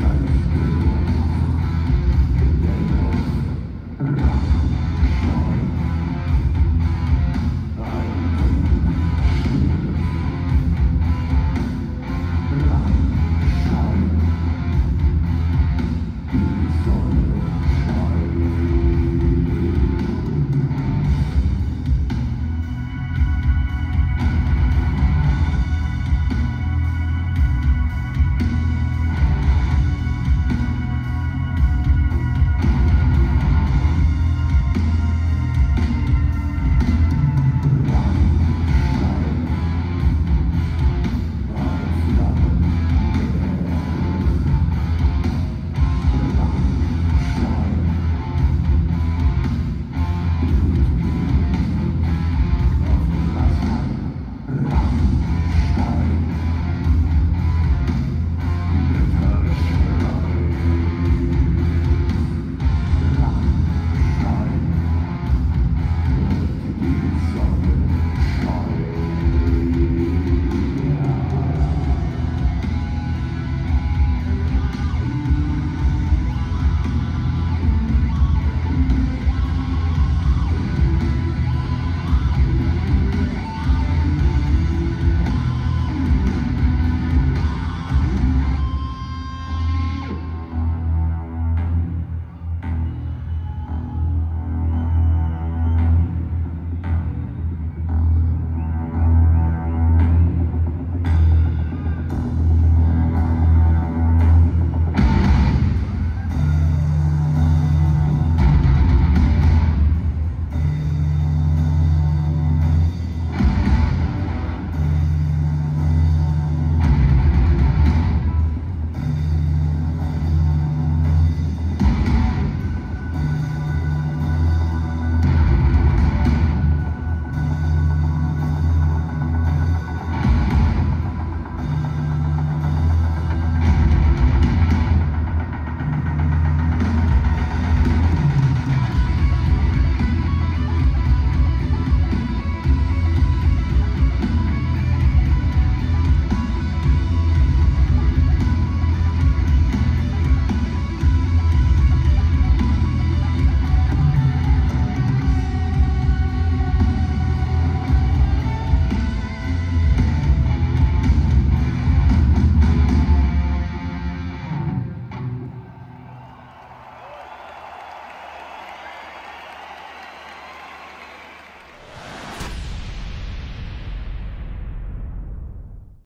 time.